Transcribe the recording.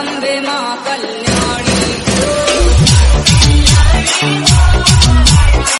विलम्बिमा कल्